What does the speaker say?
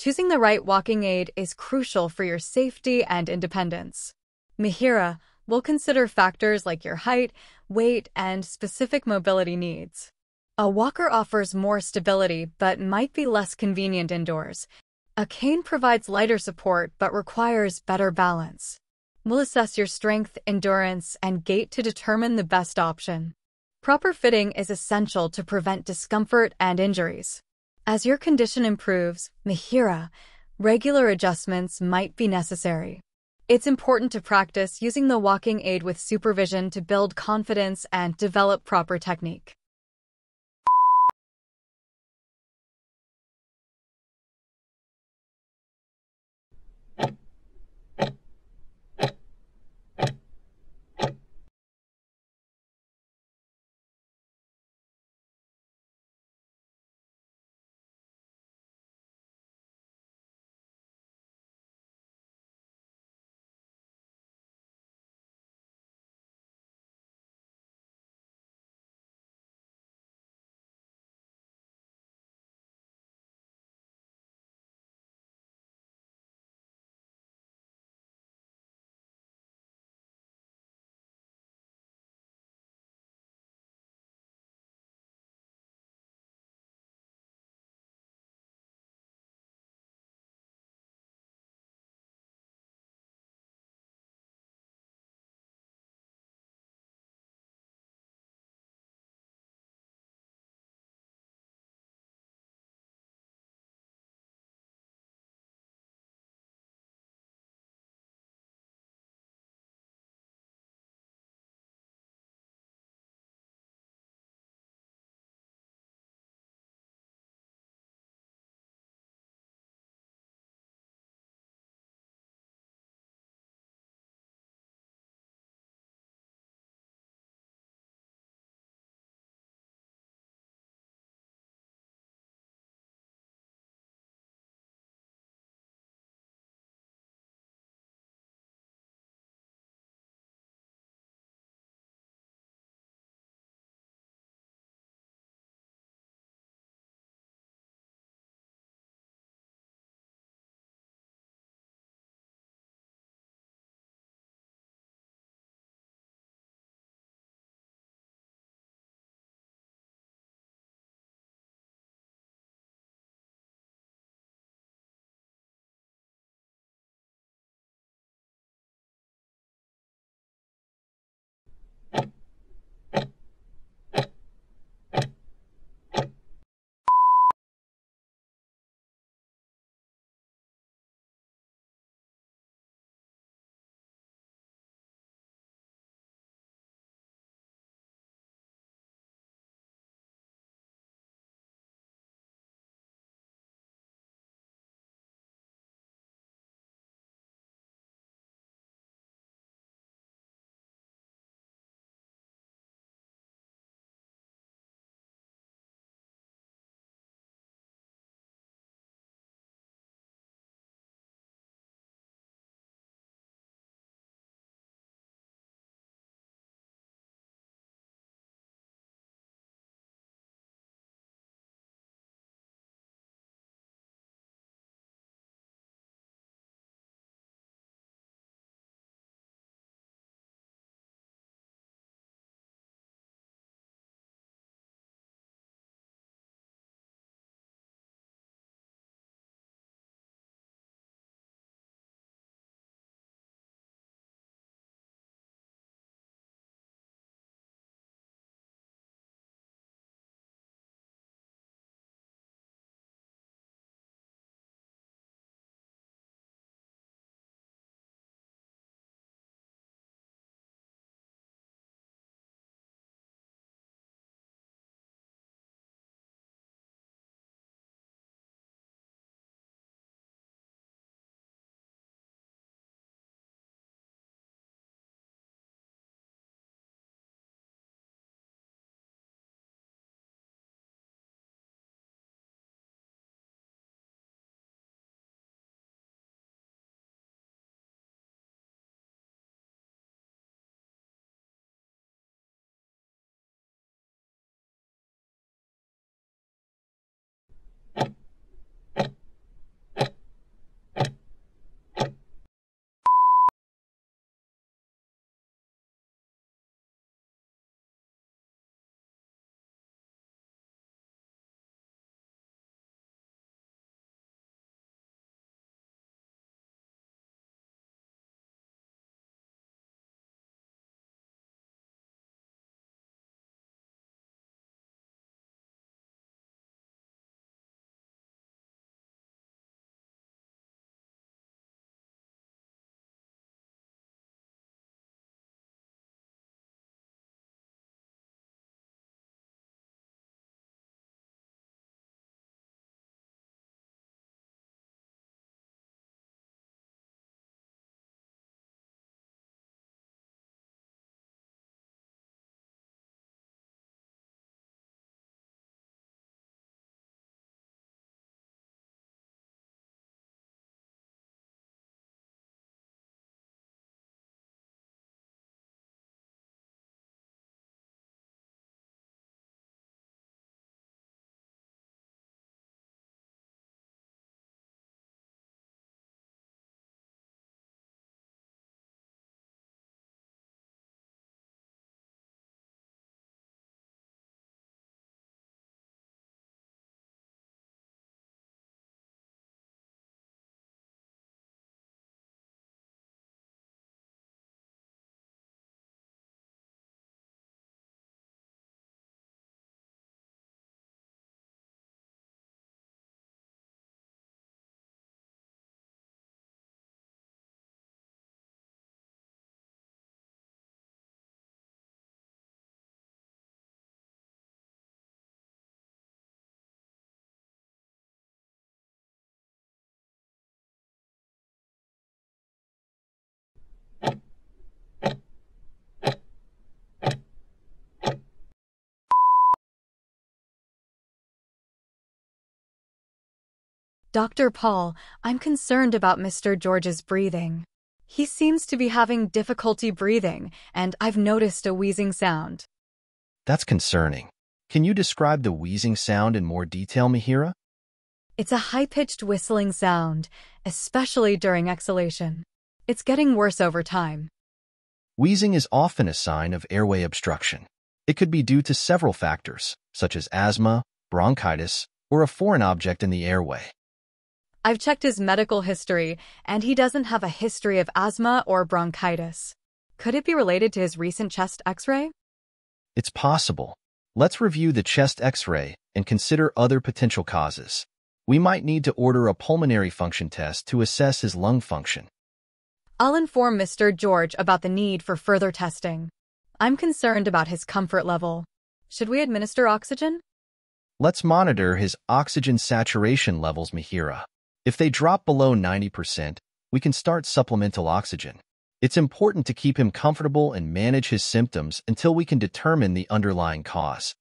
Choosing the right walking aid is crucial for your safety and independence. Mihiraa will consider factors like your height, weight, and specific mobility needs. A walker offers more stability but might be less convenient indoors. A cane provides lighter support but requires better balance. We'll assess your strength, endurance, and gait to determine the best option. Proper fitting is essential to prevent discomfort and injuries. As your condition improves, Mihiraa, regular adjustments might be necessary. It's important to practice using the walking aid with supervision to build confidence and develop proper technique. Dr. Paul, I'm concerned about Mr. George's breathing. He seems to be having difficulty breathing, and I've noticed a wheezing sound. That's concerning. Can you describe the wheezing sound in more detail, Mihiraa? It's a high-pitched whistling sound, especially during exhalation. It's getting worse over time. Wheezing is often a sign of airway obstruction. It could be due to several factors, such as asthma, bronchitis, or a foreign object in the airway. I've checked his medical history, and he doesn't have a history of asthma or bronchitis. Could it be related to his recent chest x-ray? It's possible. Let's review the chest x-ray and consider other potential causes. We might need to order a pulmonary function test to assess his lung function. I'll inform Mr. George about the need for further testing. I'm concerned about his comfort level. Should we administer oxygen? Let's monitor his oxygen saturation levels, Mihiraa. If they drop below 90%, we can start supplemental oxygen. It's important to keep him comfortable and manage his symptoms until we can determine the underlying cause.